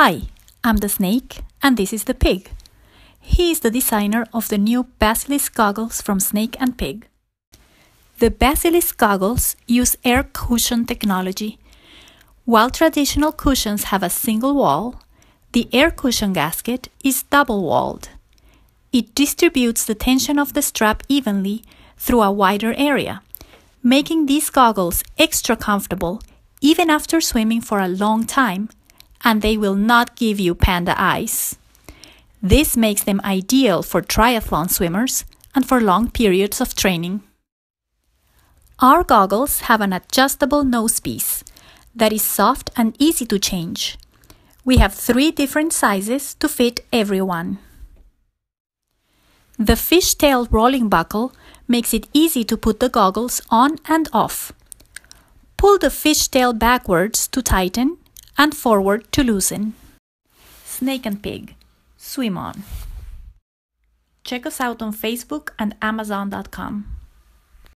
Hi, I'm the snake and this is the pig. He is the designer of the new Basilisk goggles from Snake and Pig. The Basilisk goggles use air cushion technology. While traditional cushions have a single wall, the air cushion gasket is double walled. It distributes the tension of the strap evenly through a wider area, making these goggles extra comfortable even after swimming for a long time, and they will not give you panda eyes. This makes them ideal for triathlon swimmers and for long periods of training. Our goggles have an adjustable nosepiece that is soft and easy to change. We have three different sizes to fit everyone. The fishtail rolling buckle makes it easy to put the goggles on and off. Pull the fishtail backwards to tighten and forward to loosen. Snake and Pig Swim On. Check us out on Facebook and Amazon.com.